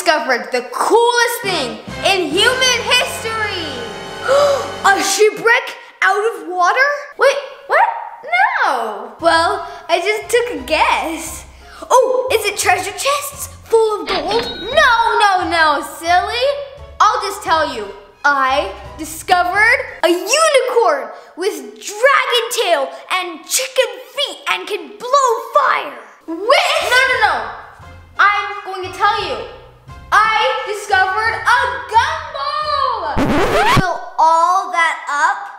discovered the coolest thing in human history. a shipwreck out of water? Wait, what? No. Well, I just took a guess. Oh, is it treasure chests full of gold? No, no, no, silly. I'll just tell you. I discovered a unicorn with dragon tail and chicken feet and can blow fire. With? No, no, no. I'm going to tell you. I discovered a gumball. Fill all that up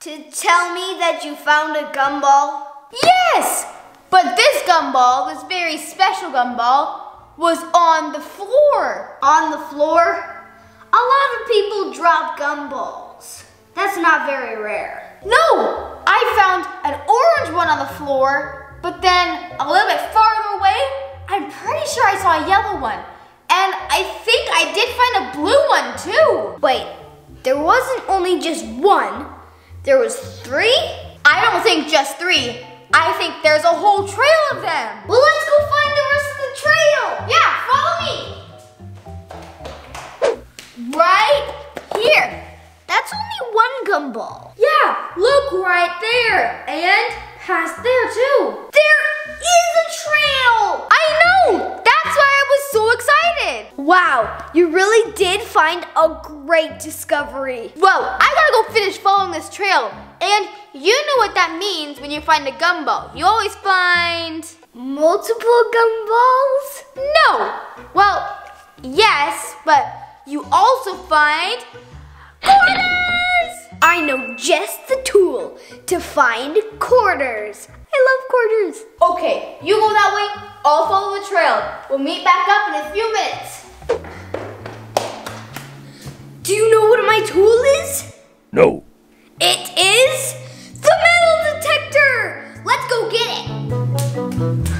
to tell me that you found a gumball? Yes, but this gumball, this very special gumball, was on the floor. On the floor? A lot of people drop gumballs. That's not very rare. No, I found an orange one on the floor, but then a little bit farther away, I'm pretty sure I saw a yellow one. And I think I did find a blue one too. Wait, there wasn't only just one, there was three? I don't think just three. I think there's a whole trail of them. Well, let's go find the rest of the trail. Yeah, follow me right here. That's only one gumball. Yeah, look right there. And past you really did find a great discovery. Well, I gotta go finish following this trail. And you know what that means when you find a gumball. You always find... Multiple gumballs? No. Well, yes, but you also find quarters! I know just the tool to find quarters. I love quarters. Okay, you go that way, I'll follow the trail. We'll meet back up in a few minutes. Do you know what my tool is? No. It is the metal detector! Let's go get it.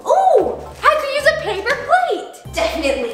Definitely.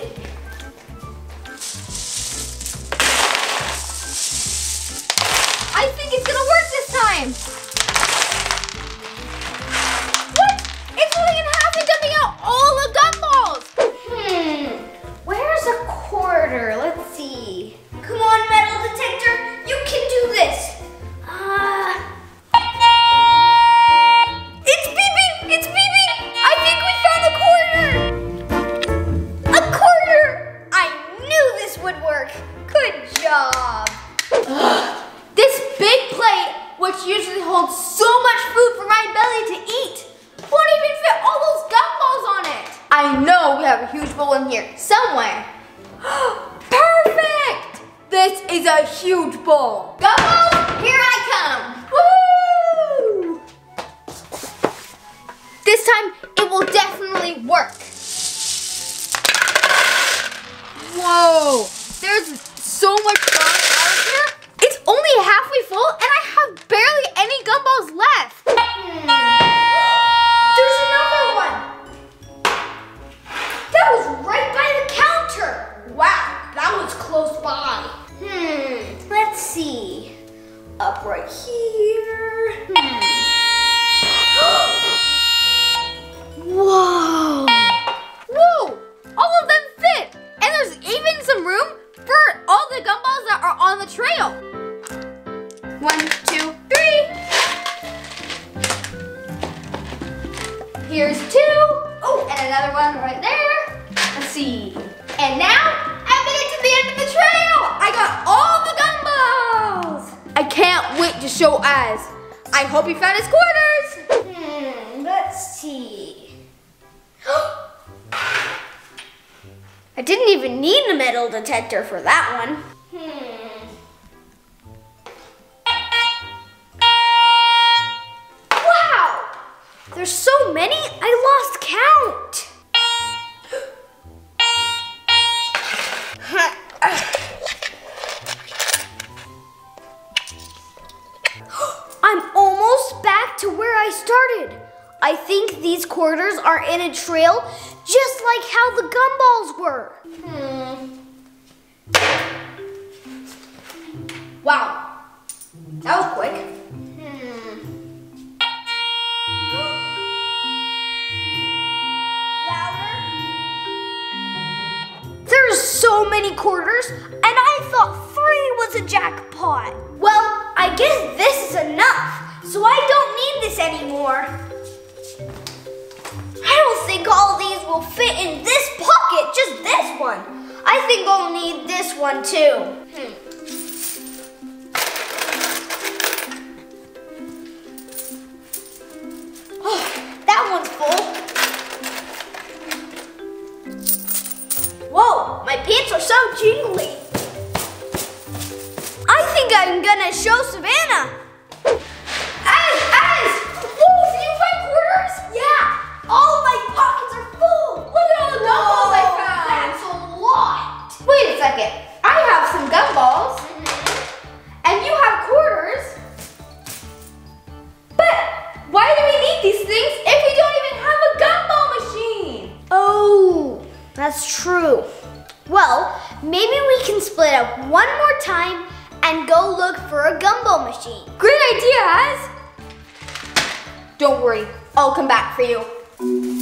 Some room for all the gumballs that are on the trail. One, two, three. Here's two. Oh, and another one right there. Let's see. And now I made it to the end of the trail. I got all the gumballs. I can't wait to show Az. I hope he found his quarters. Hmm, let's see. I didn't even need a metal detector for that one. Hmm. Wow! There's so many, I lost count. I'm almost back to where I started. I think these quarters are in a trail like how the gumballs were. Hmm. Wow. That was quick. Hmm. There's so many quarters, and I thought three was a jackpot. Well, I guess this is enough, so I don't need this anymore. All these will fit in this pocket, just this one. I think I'll need this one too. Hmm. Oh, that one's full. Whoa, my pants are so jingly. I think I'm gonna show Savannah. Don't worry, I'll come back for you.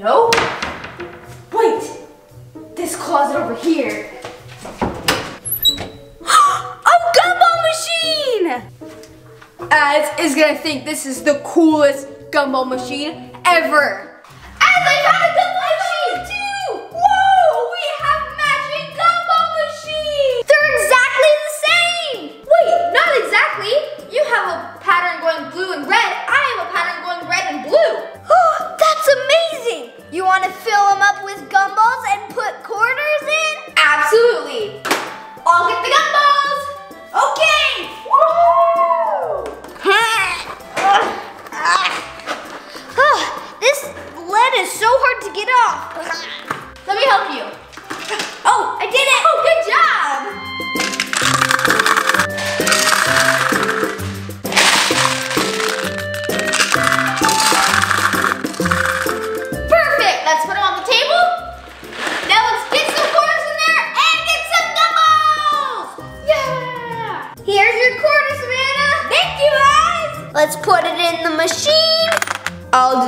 Nope. Wait. This closet over here. a gumball machine! Az is gonna think this is the coolest gumball machine ever.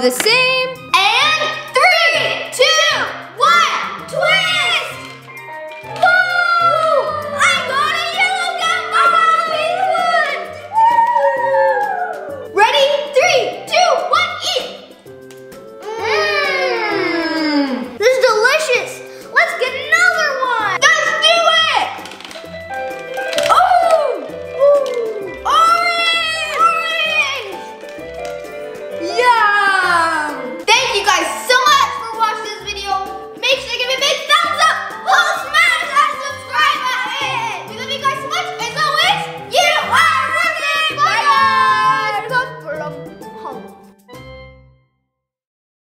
The same.